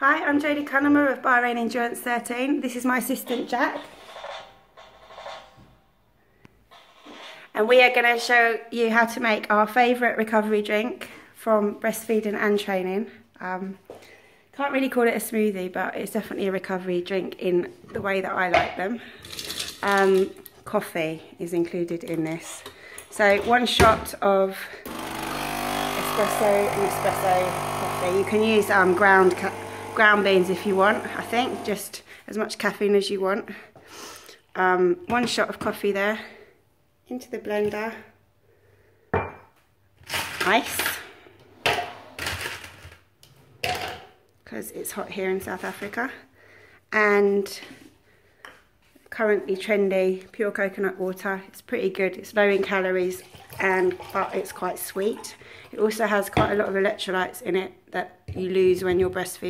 Hi, I'm Jodie Cunnama of Bahrain Endurance 13. This is my assistant Jack. And we are going to show you how to make our favourite recovery drink from breastfeeding and training. Um, can't really call it a smoothie, but it's definitely a recovery drink in the way that I like them. Um, coffee is included in this. So one shot of espresso and espresso coffee. You can use um, ground ground beans if you want, I think, just as much caffeine as you want. Um, one shot of coffee there, into the blender, ice, because it's hot here in South Africa, and currently trendy pure coconut water. It's pretty good, it's low in calories and but it's quite sweet. It also has quite a lot of electrolytes in it that you lose when you're breastfeeding.